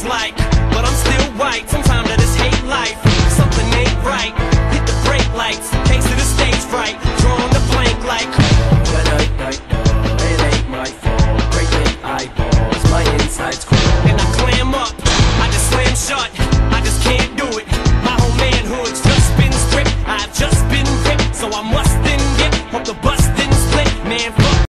is like But I'm still white, sometimes I just hate life Something ain't right, hit the brake lights Case of the stage fright.